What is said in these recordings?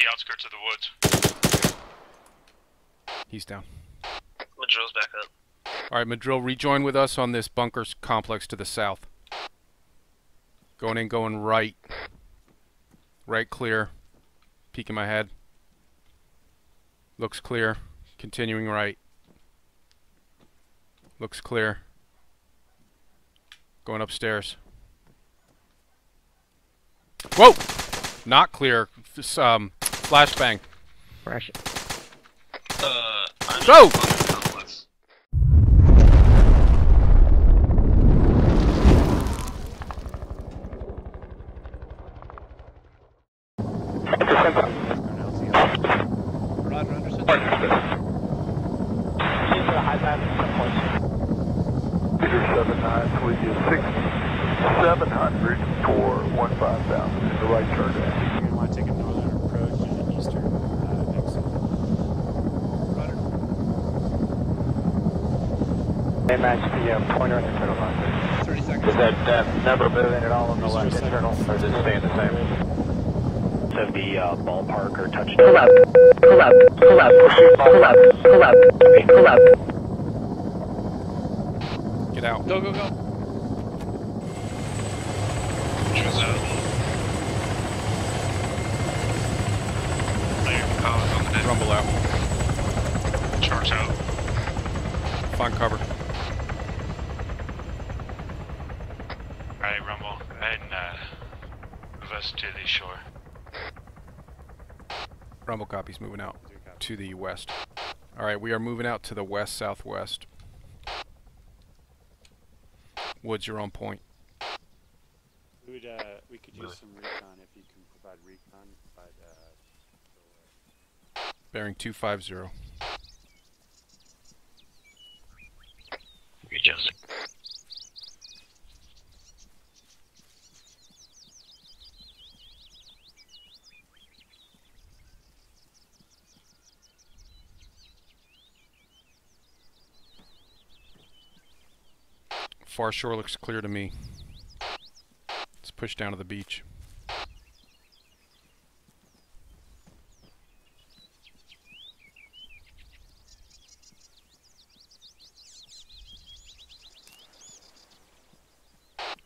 the outskirts of the woods. He's down. Madrill's back up. All right, Madrill, rejoin with us on this bunker complex to the south. Going in, going right. Right clear. Peeking my head. Looks clear. Continuing right. Looks clear. Going upstairs. Whoa! Not clear. F- Um, flashbang. Fresh. Uh, I'm Go! on the complex. Roger, understood. Peter seven nine, will you six seven hundred for one five thousand is the right turn down. You're gonna want to take a northern approach to the eastern uh, exit. Roger. They match the uh, pointer and the turtle line. 30 seconds. Does that, that number move in at all on the left Just a internal, or does it stay the same? So the uh, ballpark or touchdown. Pull up, pull up, pull up, pull up, pull up, pull up. Get out. Go, go, go. Madrill's out. Clear. On the net. Rumble out. Charge out. Find cover. Alright, Rumble. Go ahead and uh, move us to the shore. Rumble copies moving out to the west. Alright, we are moving out to the west southwest. Woods, you're on point. We would, uh, we could use some recon if you can provide recon. But, uh, Bearing 250. Adjust. Far shore looks clear to me. Let's push down to the beach.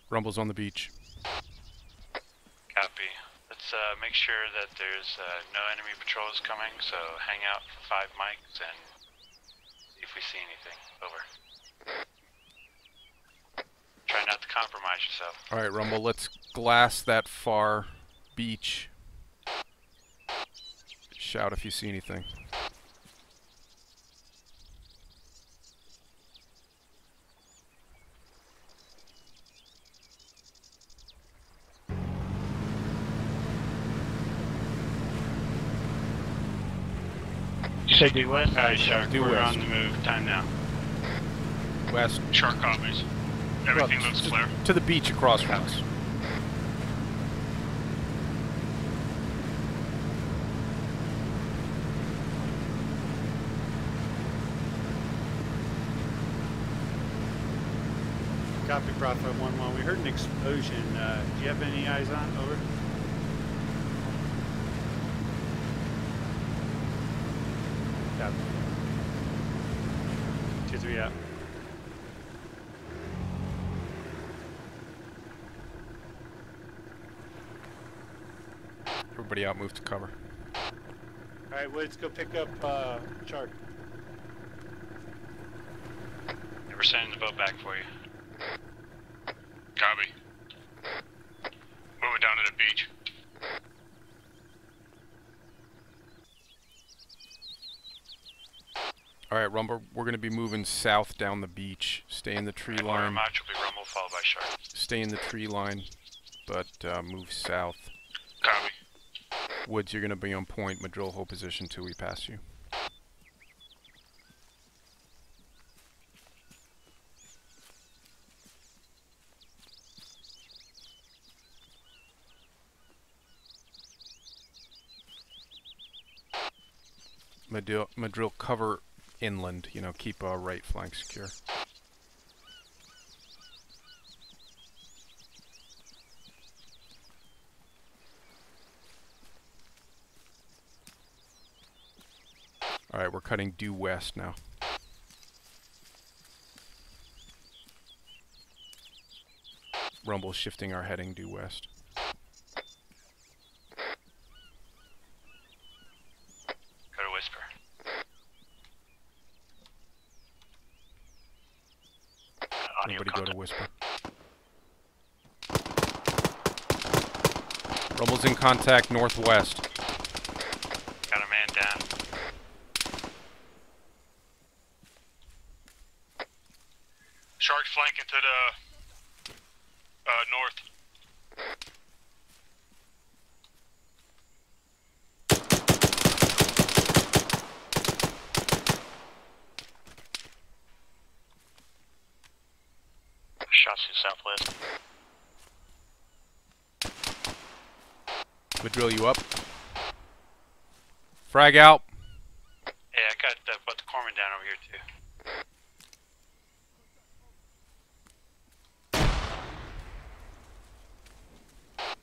Rumble's on the beach. Copy. Let's uh, make sure that there's uh, no enemy patrols coming, so hang out for five mics and see if we see anything. Over. Try not to compromise yourself. Alright, Rumble, let's glass that far beach. Shout if you see anything. You say due west? Alright, Shark. Due We're west. on the move. Time now. West. Shark copies. Everything Well, looks to- clear. To the beach across from us. copy Bravo 1-1. We heard an explosion. Uh, do you have any eyes on? Over. Copy. 2-3 out. Everybody out, move to cover. Alright, Woods, go pick up uh, Shark. We're sending the boat back for you. Copy. Moving down to the beach. Alright, Rumble, we're gonna be moving south down the beach. Stay in the tree Order line. match will be Rumble followed by Shark. Stay in the tree line, but uh, move south. Woods, you're gonna be on point. Madrill, hold position till we pass you. Madrill, Madrill, cover inland. You know, keep our right flank secure. Alright, we're cutting due west now. Rumble's shifting our heading due west. Go to Whisper. Uh, audio Everybody go to whisper. Rumble's in contact northwest. Got a man down. Sharks flanking to the uh, north. Shots to southwest. Madrill you up. Frag out. Hey, I got uh, but the corpsman down over here too.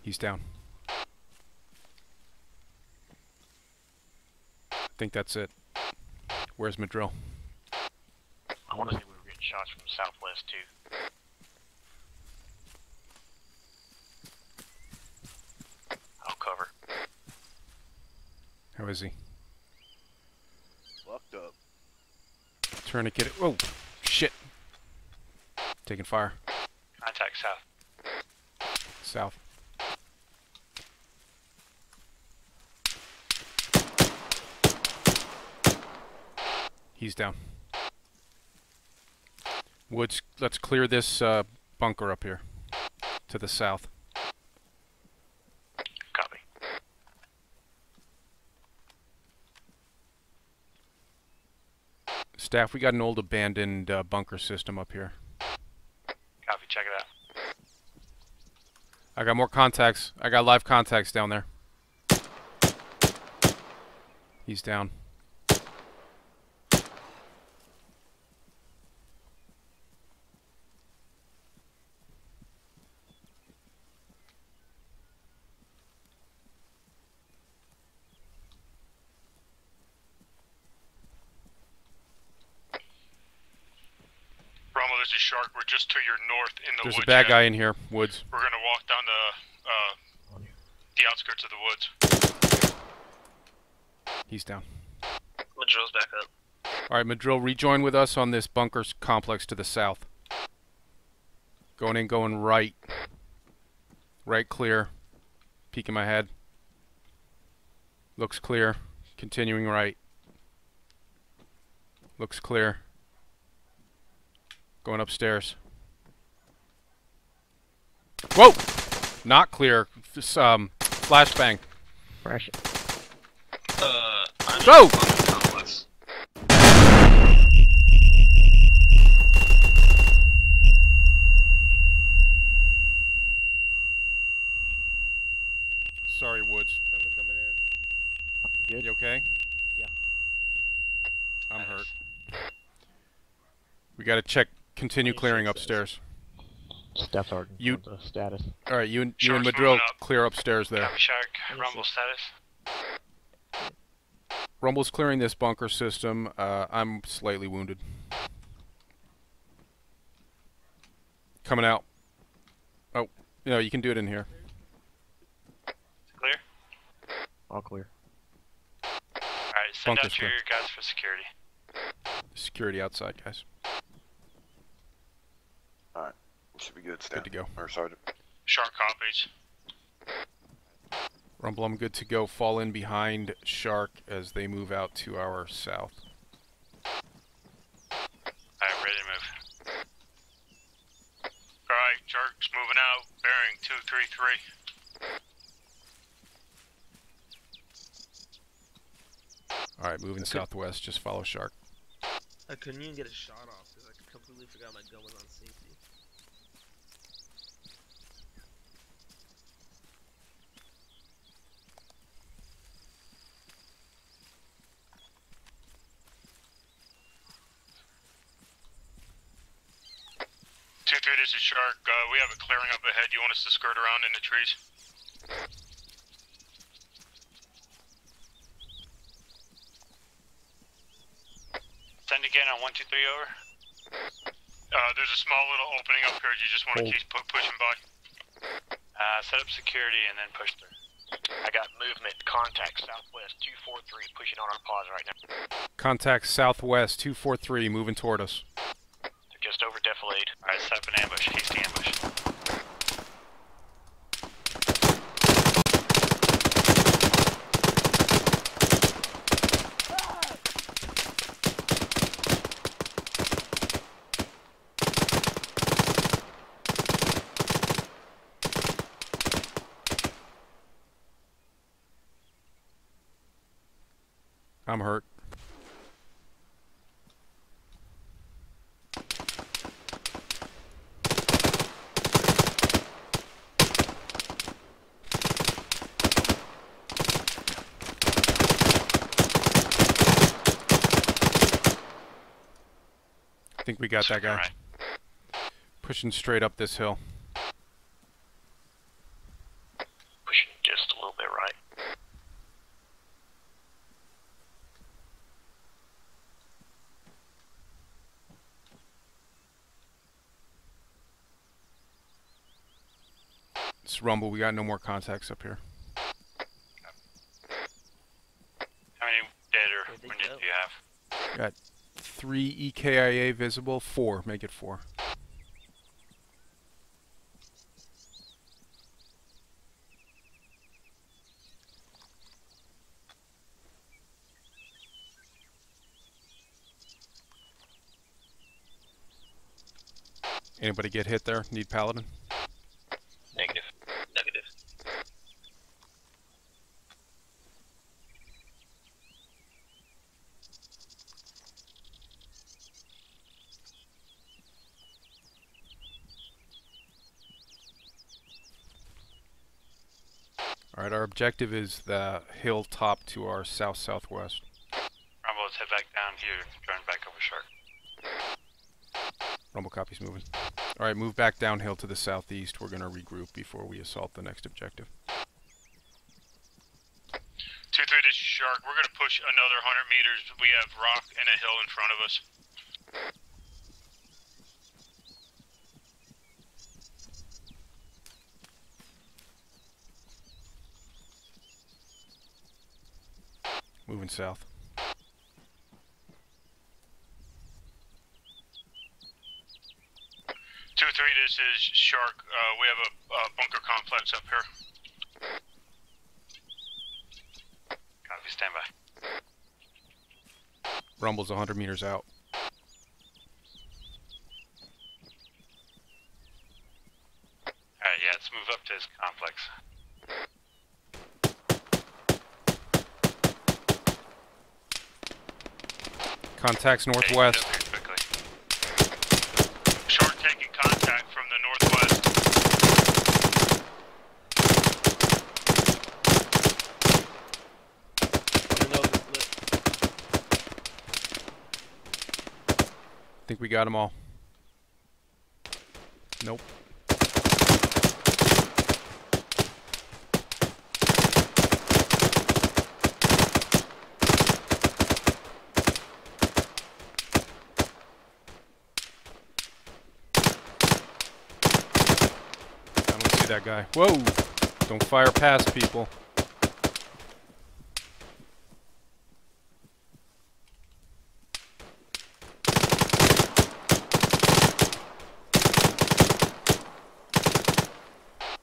He's down. I think that's it. Where's Madrill? I want to say we were getting shots from southwest too. I'll cover. How is he? Fucked up. Tourniquet. Whoa! Shit! Taking fire. Contact south. South. He's down. Woods, let's clear this uh, bunker up here. To the south. Copy. Staff, we got an old abandoned uh, bunker system up here. Copy. Check it out. I got more contacts. I got live contacts down there. He's down. Rumble, this is Shark. We're just to your north in the woods. There's a bad yeah. guy in here, Woods. We're gonna walk down the uh, the outskirts of the woods. He's down. Madrill's back up. Alright, Madrill, rejoin with us on this bunker s- complex to the south. Going in, going right. Right clear. Peeking my head. Looks clear. Continuing right. Looks clear. Going upstairs. Whoa! Not clear. F- um, flashbang. Uh, I'm Go! Sorry, Woods. Someone coming in. Good. You okay? Yeah. I'm hurt. We gotta check, continue clearing upstairs. Staff Sergeant. You- the status? Alright, you and you and Shark's Madrill moving up. clear upstairs there. Copy. Shark. Rumble status. Rumble's clearing this bunker system. Uh, I'm slightly wounded. Coming out. Oh, no, you can do it in here. Clear. All clear. All right. Send Bunker's out your guys for security. Security outside, guys. Should be good, Stan. Good to go. Or Sergeant. Shark copies. Rumble, I'm good to go. Fall in behind Shark as they move out to our south. Alright, ready to move. Alright, Shark's moving out. Bearing 233. Alright, moving southwest. Just follow Shark. I couldn't even get a shot off because I completely forgot my gun was on safety. Two three, this is Shark. Uh, we have a clearing up ahead. You want us to skirt around in the trees? Send again on 123 over. Uh, there's a small little opening up here. You just want to keep pu- pushing by. Uh, set up security and then push through. I got movement. Contact southwest 243 pushing on our pause right now. Contact southwest 243 moving toward us. Just over defilade. Alright, set up an ambush. Hasty ambush. I'm hurt. Think we got that guy. Right. Pushing straight up this hill. Pushing just a little bit right. It's Rumble. We got no more contacts up here. How many dead or wounded do you have? Got three EKIA visible. Four. Make it four. Anybody get hit there? Need paladin? Negative. Negative. All right. Our objective is the hill top to our south southwest. Rumble, let's head back down here. Turn back over shark. Rumble copies moving. All right. Move back downhill to the southeast. We're gonna regroup before we assault the next objective. Two three. This Shark. We're gonna push another hundred meters. We have rock and a hill in front of us. Moving south. Two three. This is Shark. Uh, we have a, uh bunker complex up here. Copy, stand by. Rumble's 100 meters out. Alright, yeah, let's move up to this complex. Contacts northwest. up here quickly. Shark taking contact from the northwest. Coming over the flip. think we got them all. Nope. That guy. Whoa! Don't fire past people.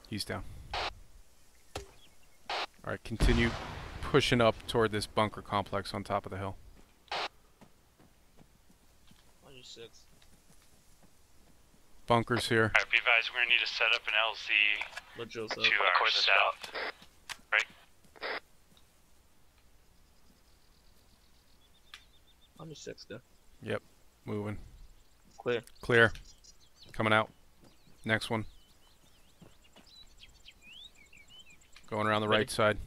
He's down. Alright, continue pushing up toward this bunker complex on top of the hill. On your six. Bunkers here. Alright, be advised, we're gonna need to set up an LZ What Joe's up? to our Record the south. Right? On your six, go. Moving. Clear. Clear. Coming out. Next one. Going around the Ready. right side.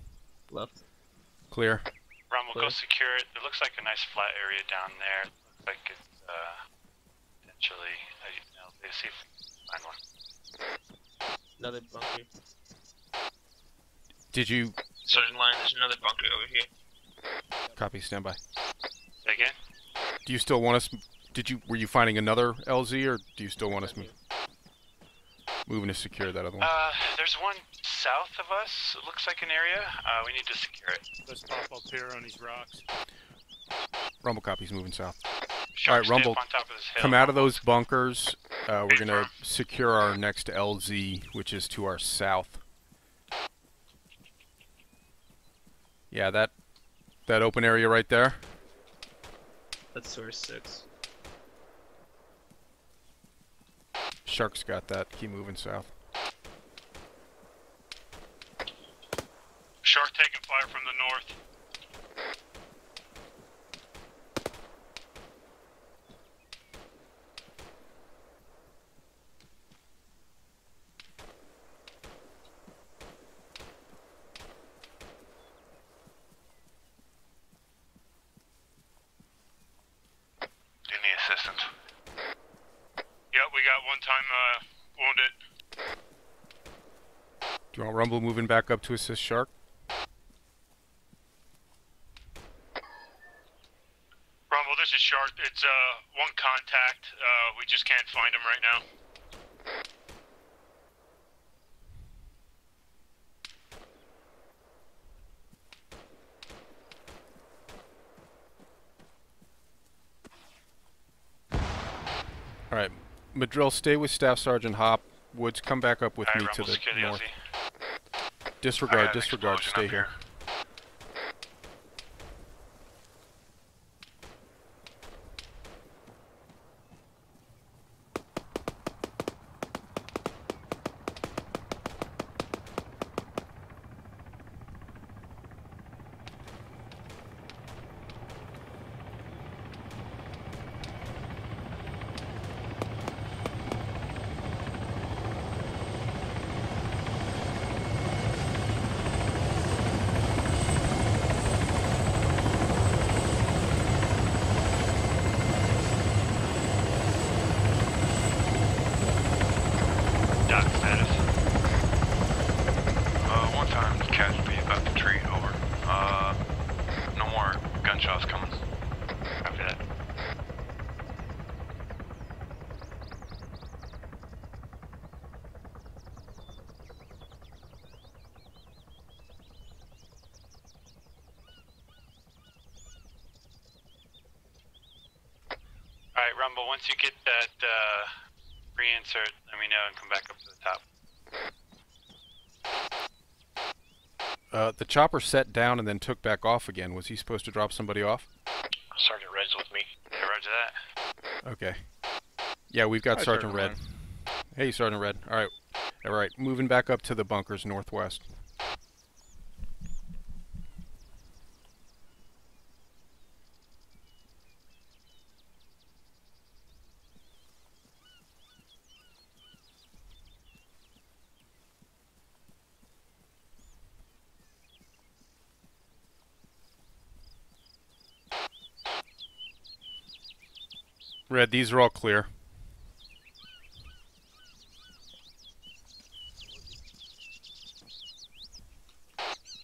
Left. Clear. Rumble, go Clear. secure it. It looks like a nice flat area down there. Looks like it's, uh, potentially, you know, they see if we can find one. Another bunker. Did you Sergeant Line, there's another bunker over here. copy? Stand by. Say again? Do you still want us? Did you were you finding another LZ, or do you still want us mo- moving to secure that other one? Uh, there's one south of us. It looks like an area. Uh, we need to secure it. Let's pop up here on these rocks. Rumble copy's moving south. Shark, All right, Rumble. on top of this hill. Come out of those bunkers. Uh, we're gonna secure our next LZ, which is to our south. Yeah, that that open area right there. That's source six. Shark's got that. Keep moving south. Shark taking fire from the north. Do you need assistance? Yep, we got one time uh, wounded. Do you want Rumble moving back up to assist Shark? Rumble, this is Shark. It's uh one contact. Uh, we just can't find him right now. All right, Madrill, stay with Staff Sergeant Hop. Woods, come back up with All me right, to Rumble, the secure the north. Disregard, disregard. Stay here. Doc status. Uh, one time, casualty about the tree, over. Uh, no more gunshots coming. After that. Alright, Rumble, once you get that uh, reinsert, let me know and come back up to the top. Uh, the chopper set down and then took back off again. Was he supposed to drop somebody off? Sergeant Red's with me. Yeah, roger that. Okay. Yeah, we've got Hi, Sergeant Sergeant Red. Hey, Sergeant Red. All right. All right. Moving back up to the bunkers northwest. Red, these are all clear.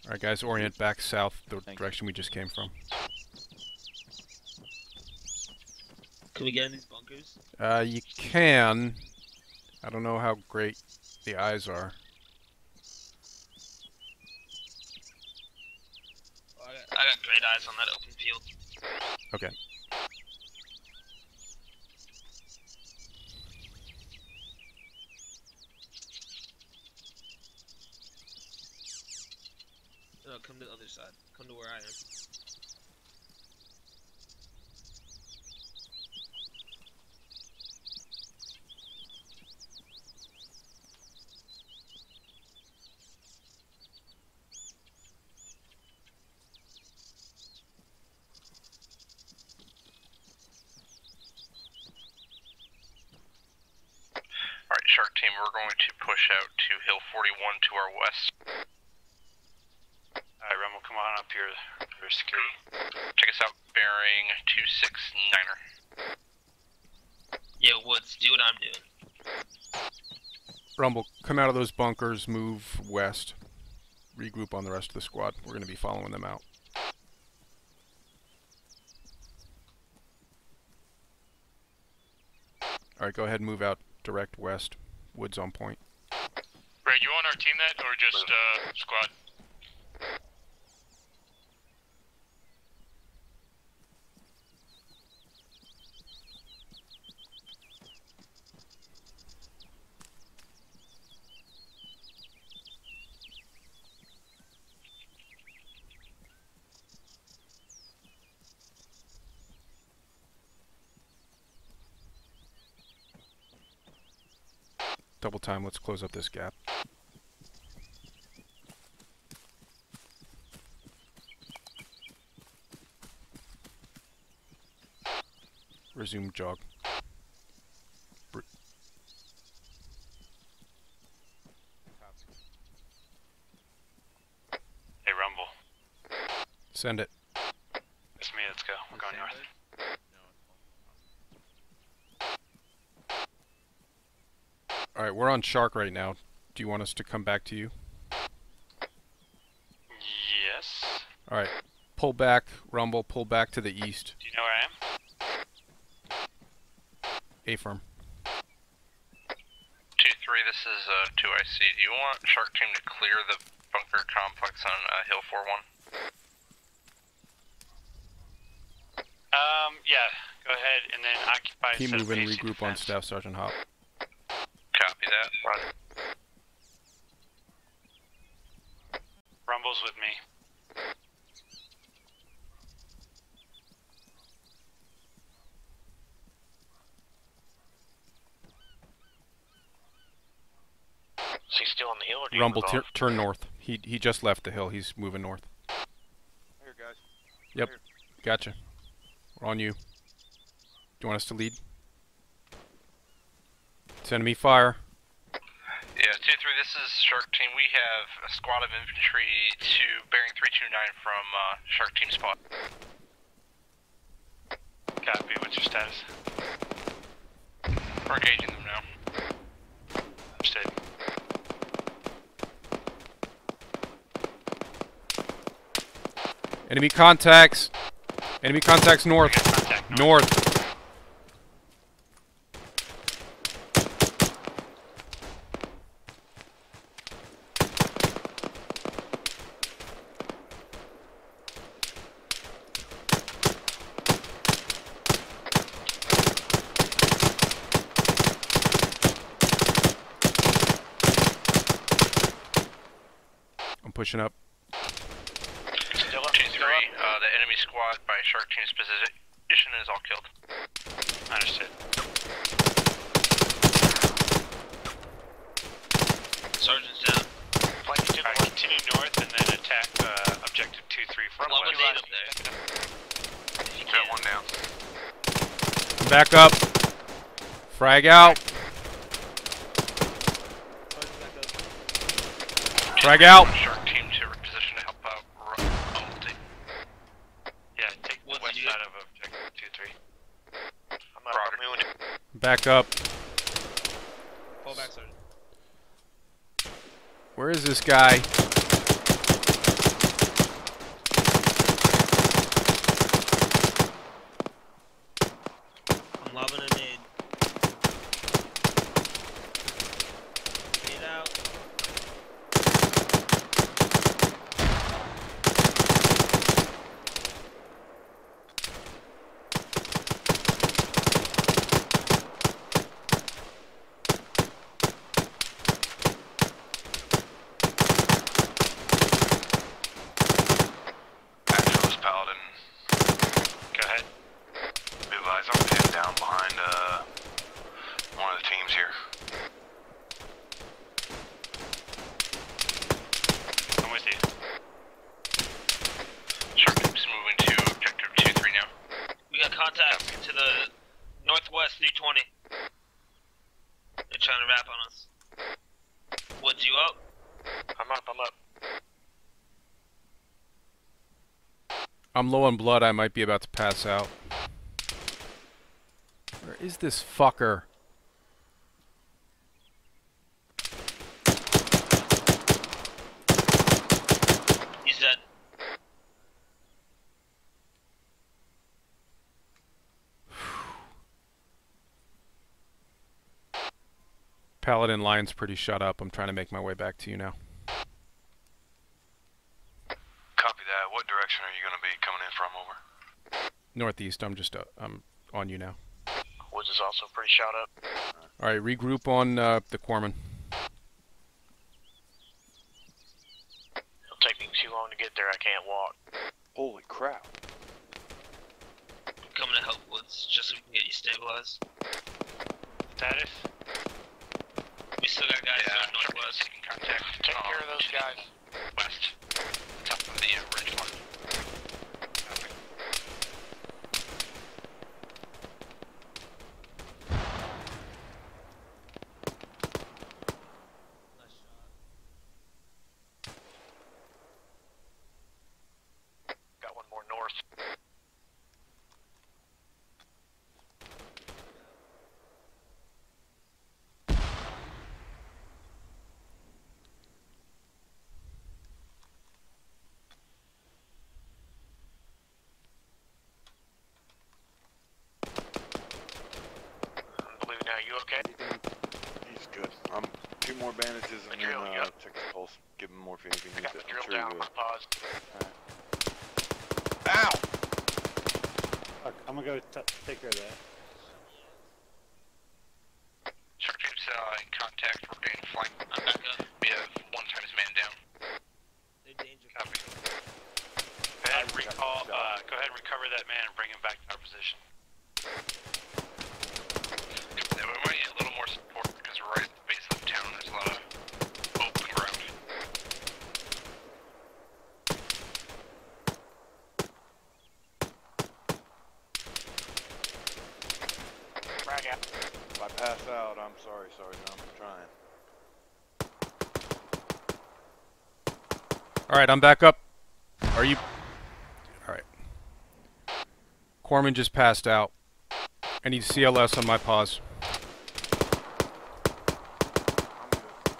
Alright guys, orient back south the direction we just came from. Can we get in these bunkers? Uh, you can. I don't know how great the eyes are. I, got, I got great eyes on that open field. Okay. No, come to the other side. Come to where I am. Alright, Shark Team, we're going to push out to Hill 41 to our west. Alright, Rumble, come on up here for security. Check us out, bearing 269er. Yeah, Woods, do what I'm doing. Rumble, come out of those bunkers, move west. Regroup on the rest of the squad. We're going to be following them out. All right, go ahead and move out direct west. Woods on point. Ray, you on our team that, or just uh, squad? Double time. Let's close up this gap. Resume jog. Br- Hey, Rumble. Send it. It's me. Let's go. We're going north. All right, we're on Shark right now. Do you want us to come back to you? Yes. All right. Pull back, Rumble. Pull back to the east. Do you know where I am? A firm. 2-3, this is uh, 2IC. Do you want Shark Team to clear the bunker complex on uh, Hill 4-1? Um, yeah. Go ahead and then occupy. Keep moving. Regroup on. Staff Sergeant Hop. Copy that. Run. Rumble's with me. Is he still on the hill or do you Rumble, move tur off? turn north. He he just left the hill. He's moving north. Here, guys. Yep. Gotcha. We're on you. Do you want us to lead? It's enemy fire. Yeah, 2-3, this is Shark Team. We have a squad of infantry to bearing 329 from uh, Shark Team spot. Copy. What's your status? We're engaging them now. Understood. Enemy contacts. Enemy contacts north. Contact north. North. I'm pushing up. Still up? 2-3, uh, the enemy squad by Shark Team's position is all killed. Understood. Sergeant's down. Flank to the continue north and then attack uh, objective 2-3 from Lob a west. nade there. Got one down. Back up. Frag out. Sergeant back up. Frag out. Shark Team to position to help out. Ru- Rumble Team. Yeah, take the What's west he side of objective 2-3. I'm up. I'm moving. Back up. Fall back. Where is this guy? I'm lobbing a nade. Nade out. Actual is Paladin. Go ahead. Be advised, I'm pinned down behind uh, one of the teams here. I'm with you. Shark Team's moving to objective 2-3 now. We got contact to the northwest 320. They're trying to wrap on us. Woods, you up? I'm up. I'm up. I'm low on blood. I might be about to pass out. Where is this fucker? He's dead. Paladin line's pretty shut up. I'm trying to make my way back to you now. Copy that. What direction are you going to be coming in from over? Northeast. I'm just uh, I'm on you now. Woods is also pretty shot up. All right, regroup on uh, the corpsman. It'll take me too long to get there. I can't walk. Holy crap. I'm coming to help Woods just so we can get you stabilized. Status? We still got guys Yeah, going northwest. taking contact. Take um, care of those guys. West. Top of the uh, ridge line. Copy. Got one more north. Blue, now you okay? He's good. I'm two more bandages and then Drill, uh, yep. check his pulse. Give him morphine if he I needs got the it. drill I'm sure down. he will. Pause. Ow! Fuck, I'm gonna go t- take care of that. Shark team's uh, in contact. We're getting flank. I'm back up. We have one Chinese man down. They're danger. Copy. Go ahead and recall, uh, go ahead and recover that man and bring him back to our position. Yeah, we might need a little more support because we're right at the base of the town. There's a lot of open ground. Frag out. If I pass out, I'm sorry, Sergeant. I'm trying. All right, I'm back up. Are you? All right. Corman just passed out. I need CLS on my paws.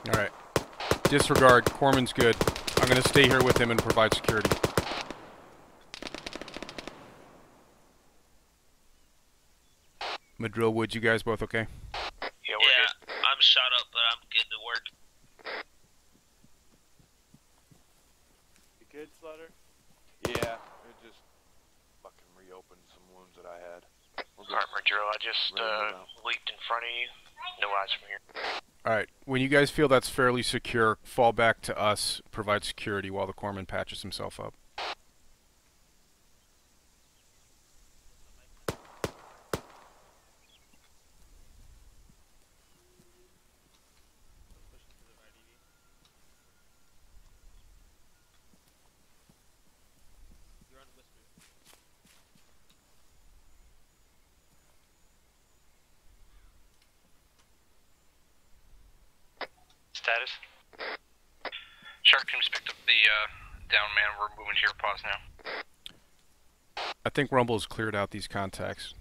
All right. Disregard. Corman's good. I'm gonna stay here with him and provide security. Madrill Woods, you guys both okay? Yeah, we're Yeah, good. I'm shot up, but I'm good to work. You good, Slaughter? Yeah, it just fucking reopened some wounds that I had. We're good. Armor drill. I just Ready to uh, move out. leaped in front of No from here. All right. When you guys feel that's fairly secure, fall back to us. Provide security while the corpsman patches himself up. You're on whisper. Status? Shark team's picked up the uh, down man. We're moving to your pause now. I think Rumble's cleared out these contacts.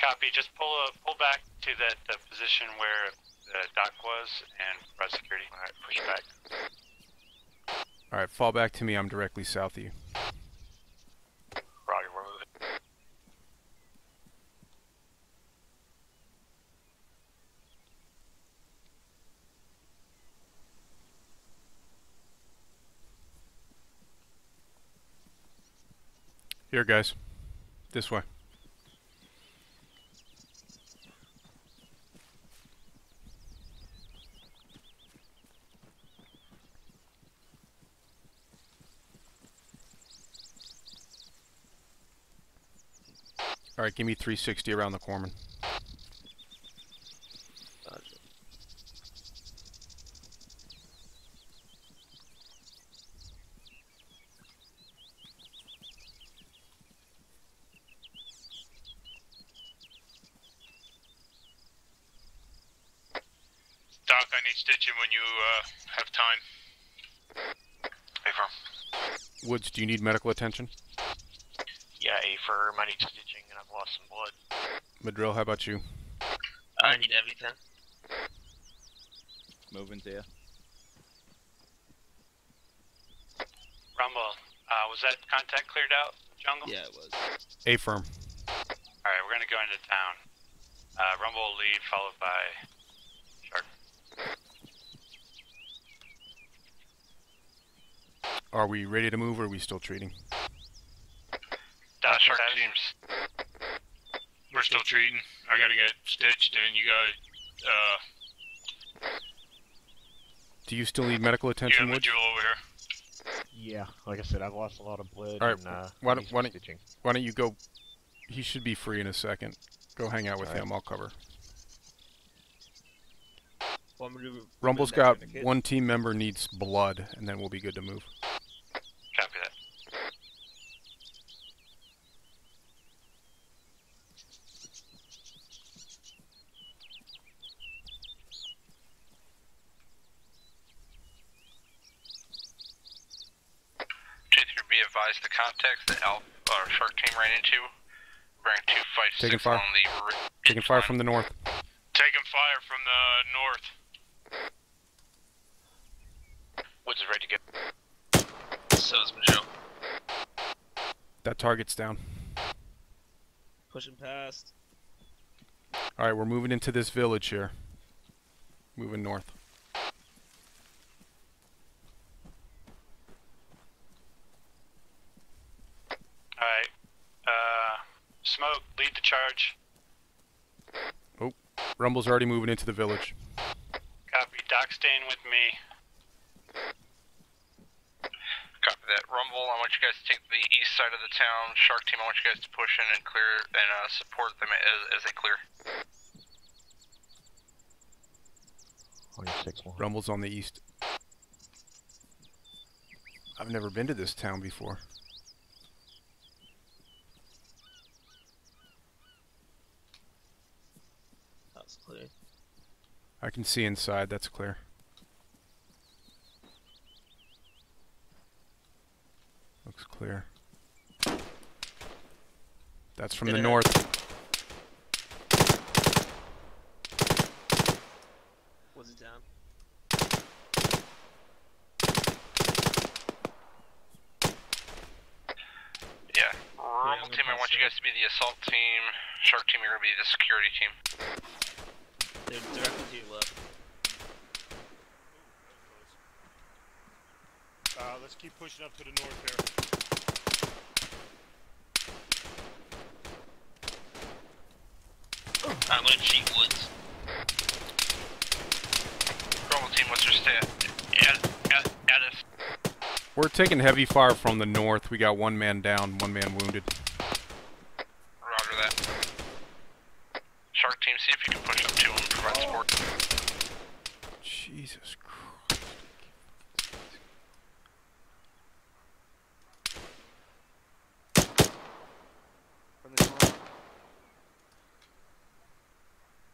Copy. Just pull uh, pull back to that the position where the doc was and provide security. All right, push back. All right, fall back to me. I'm directly south of you. Roger, we're moving. Here, guys. This way. All right, give me 360 around the corpsman. Doc, I need stitching when you uh, have time. Hey, from. Woods, do you need medical attention? Yeah, A firm. I need stitching, and I've lost some blood. Madrill, how about you? I need everything. Moving to you. Rumble, uh, was that contact cleared out, Jungle? Yeah, it was. A firm. Alright, we're gonna go into town. Uh, Rumble will lead, followed by Shark Are we ready to move or are we still treating? Uh, shark teams. We're still treating. I gotta get stitched, and you got uh, Do you still need medical you attention, have a Woods? over here. Yeah, like I said, I've lost a lot of blood. All right, and, uh, why don't- why don't- stitching. Why don't you go? He should be free in a second. Go hang out with Alright. him. I'll cover. Want me to Rumble's remove that got one team member needs blood, and then we'll be good to move. Copy that. Two three be advised the context that Alpha or Shark Team ran into. Bearing two five Taking fire. along the Taking fire from the north. Taking fire from the north. Woods is ready to go. So is Majo. That target's down. Pushing past. All right, we're moving into this village here. Moving north. Alright. Uh, Smoke, lead the charge. Oh, Rumble's already moving into the village. Copy. Doc staying with me. Copy that. Rumble, I want you guys to take the east side of the town. Shark Team, I want you guys to push in and clear and uh, support them as, as they clear. On your six one. Rumble's on the east. I've never been to this town before. That's clear. I can see inside. That's clear. Looks clear. That's from the north. Was it down? Yeah. Rumble Team, I want you guys to be the assault team. Shark Team, you're going to be the security team. They're directly to your left. Uh, let's keep pushing up to the north here. I'm gonna cheat Woods. Rumble Team, what's your stat? Add, add, add us. We're taking heavy fire from the north. We got one man down, one man wounded. Roger that. Shark Team, see if you can push up to him and provide support. Jesus Christ. From the north.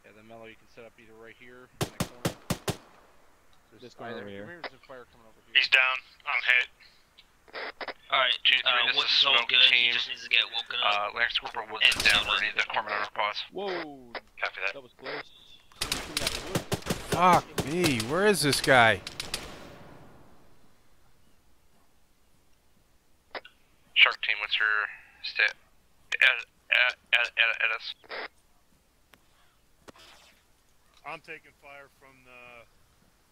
Yeah, the mellow you can set up either right here in the corner. There's This corner either, here. There's a fire coming over here. He's down. I'm hit. Alright, Two, three, uh, this Woods is is all Smoke good. He just needs to get woken up. Uh, Lance Corporal Woods is And down. so the does- corpsman pause. Whoa! Copy that. That was close. Somebody threw that wood. Fuck me. Where is this guy? Shark Team, what's your stat? Add, add, add, add, add us. I'm taking fire from the.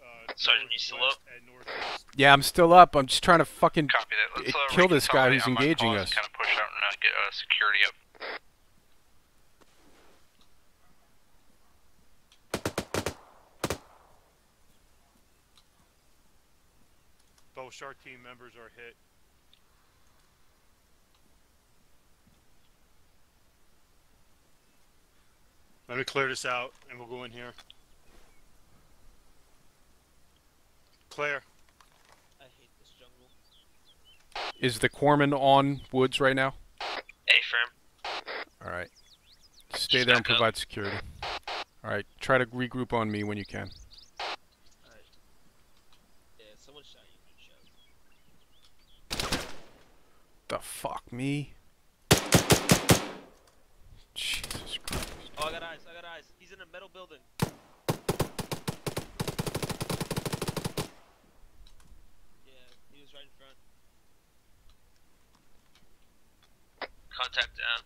Uh, Sergeant, you still northwest and northeast. Yeah, I'm still up. I'm just trying to fucking Copy that. Let's uh, kill this guy who's reconsolidate on my engaging us. Kind of push out and uh, get uh, security up. Both Shark Team members are hit. Let me clear this out and we'll go in here. Claire, I hate this jungle. Is the corpsman on Woods right now? A firm. All right. Stay there and Stack up. provide security. All right. Try to regroup on me when you can. Alright. Yeah, someone shot you. Good shot. The fuck me? Jesus Christ. Oh, I got eyes. I got eyes. He's in a metal building. Yeah, he was right in front. Contact down.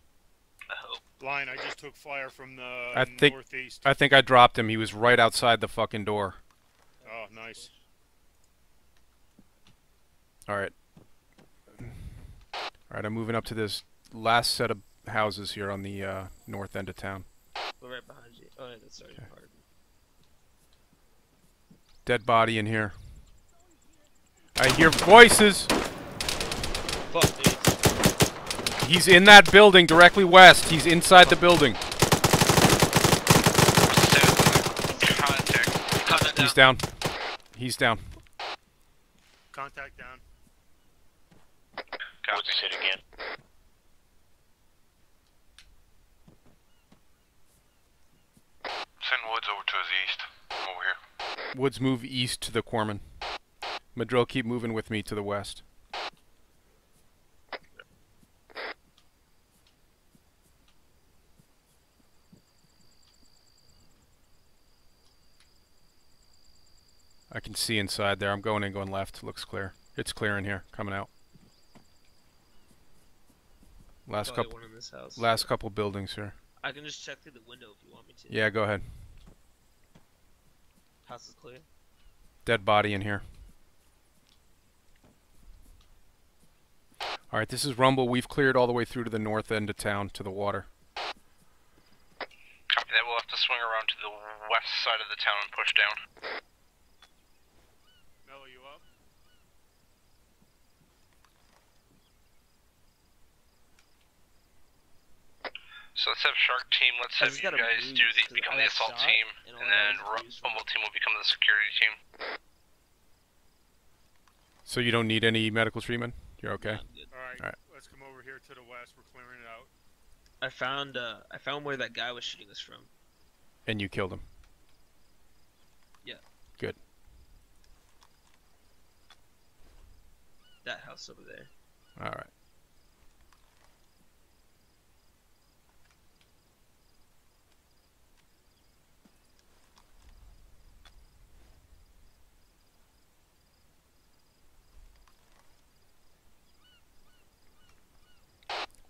I hope. line, I just took fire from the I think northeast. I think I dropped him. He was right outside the fucking door. Oh, nice. All right. Alright, I'm moving up to this last set of houses here on the uh, north end of town. We're right behind you. Oh, yeah, that's already hard. Dead body in here. I hear voices! Fuck, dude. He's in that building directly west. He's inside the building. He's down. He's down. Contact down. Woods hit again. Send Woods over to his east. Over here. Woods move east to the corpsman. Madrill, keep moving with me to the west. I can see inside there. I'm going in, going left. Looks clear. It's clear in here. Coming out. Last Probably couple. one in this house. Last couple buildings here. I can just check through the window if you want me to. Yeah, go ahead. House is clear. Dead body in here. Alright, this is Rumble. We've cleared all the way through to the north end of town to the water. Copy that. We'll have to swing around to the west side of the town and push down. Mellow you up? So let's have Shark Team. Let's have you guys do the become the assault shot, team, and and then was Ru- Rumble Team will become the security team. So you don't need any medical treatment? You're okay? Alright, Alright. let's come over here to the west. We're clearing it out. I found uh I found where that guy was shooting us from. And you killed him. Yeah. Good. That house over there. Alright.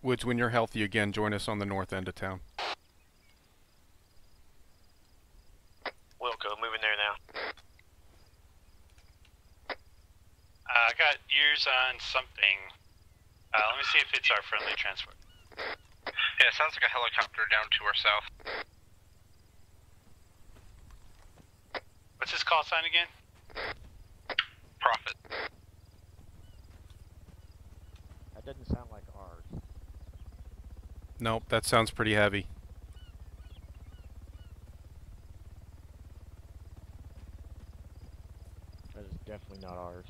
Woods, when you're healthy again, join us on the north end of town. Wilco, moving there now. Uh, I got ears on something. Uh, let me see if it's our friendly transport. Yeah, it sounds like a helicopter down to our south. What's his call sign again? Profit. That doesn't sound like ours. Nope, that sounds pretty heavy. That is definitely not ours.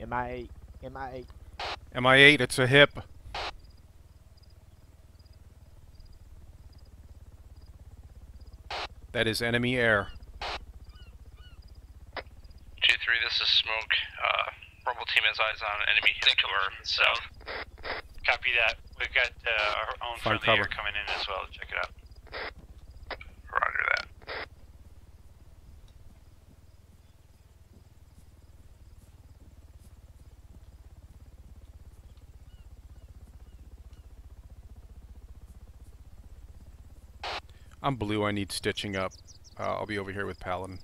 MI8, MI8. MI8, it's a hip. That is enemy air. G3, this is Smoke. Uh, Rumble Team has eyes on enemy hit to. Copy that. We've got uh, our own Find friendly air coming in as well. Check it out. Roger that. I'm blue, I need stitching up. Uh, I'll be over here with Paladin.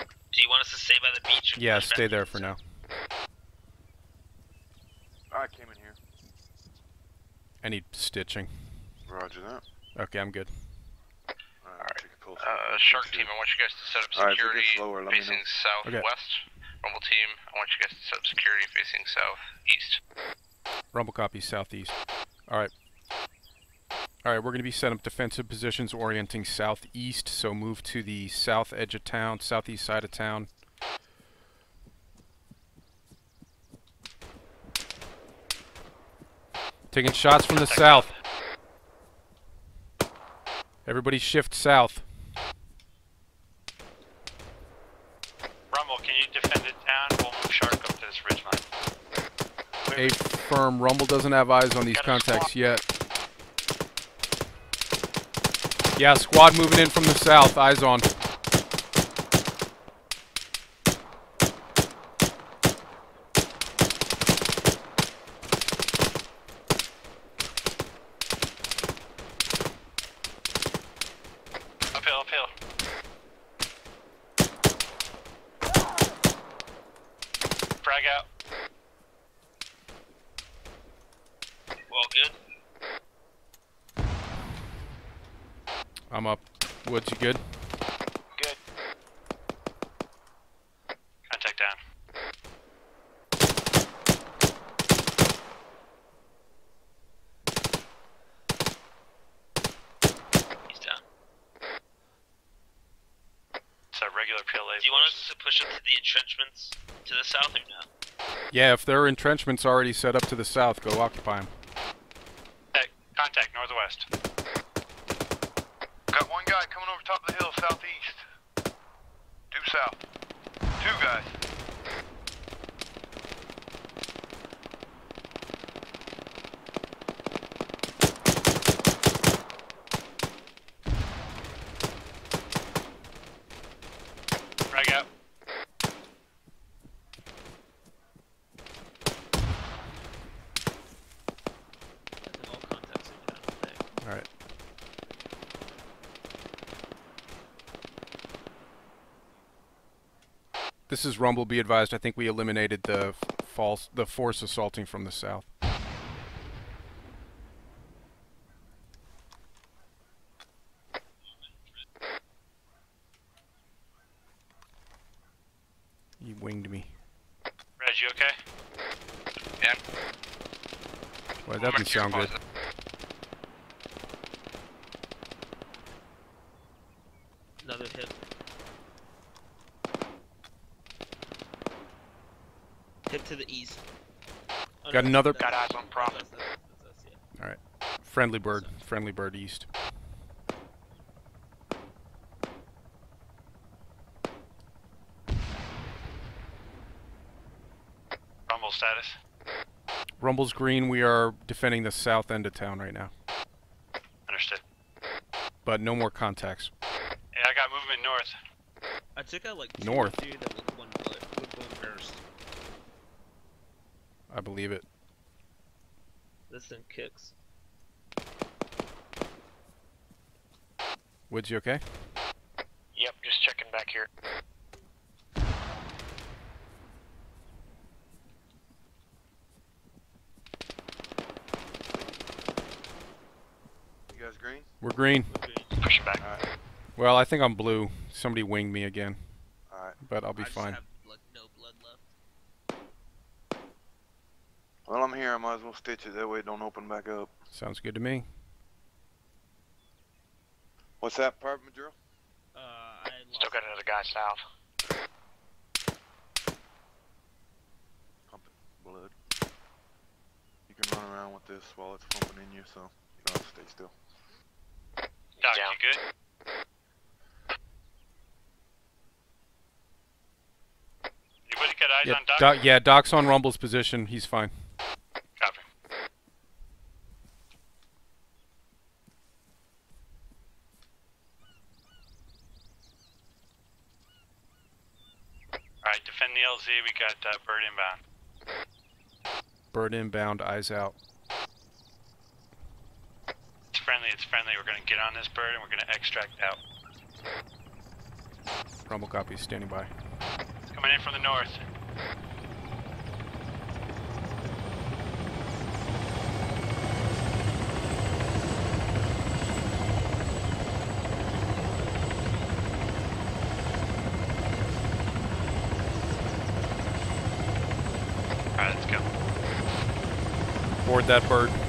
Do you want us to stay by the beach? Yeah, stay there for now. I came in here. I need stitching. Roger that. Okay, I'm good. Alright. Uh, Shark Team, I want you guys to set up Alright, if it security gets lower, facing know. southwest. Rumble Team, I want you guys to set up security facing southeast. Rumble copy southeast. Alright. Alright, we're going to be setting up defensive positions orienting southeast, so move to the south edge of town, southeast side of town. Taking shots from the south. Everybody shift south. Rumble, can you defend it down? We'll move Shark up to this ridge line. A firm Rumble doesn't have eyes on these contacts yet. Yeah, squad moving in from the south. Eyes on. Uphill, uphill. Frag out. All good? I'm up. Woods, you good? Good. Contact down. He's down. It's a regular PLA. Do you want us to push up to the entrenchments to the south or no? Yeah, if there are entrenchments already set up to the south, go occupy them. Two guys. Frag out. I think all contacts are down today. All right. This is Rumble. Be advised. I think we eliminated the false, the force assaulting from the south. He winged me. Reg, you okay? Yeah. Well, that didn't sound good. Another hit. Hit to the east. Oh, Got another- that's- Got eyes on Prom. that's us, that's us. All right. Friendly bird. Friendly bird east. Rumble status. Rumble's green. We are defending the south end of town right now, Understood. but no more contacts. Yeah, I got movement north. I took out like two North. or three that with one bullet, with one burst. I believe it. This thing kicks. Woods, you okay? Yep, just checking back here. You guys green? We're green. Pushing back. Alright, Well, I think I'm blue. Somebody winged me again, alright. but I'll be I just fine. have blood, no blood left. Well, I'm here. I might as well stitch it. That way it don't open back up. Sounds good to me. What's that, Private Maduro? Uh, I lost. Still got another guy south. Blood. You can run around with this while it's pumping in you, so you don't have to stay still. Doc, down. you good? Anybody got eyes Yeah, on Doc? Doc, yeah, Doc's on Rumble's position. He's fine. Copy. Alright, defend the LZ. We got uh, bird inbound. Bird inbound, eyes out. It's friendly, it's friendly. We're gonna get on this bird and we're gonna extract out. Rumble copy, standing by. Coming in from the north. Alright, let's go. Board that bird.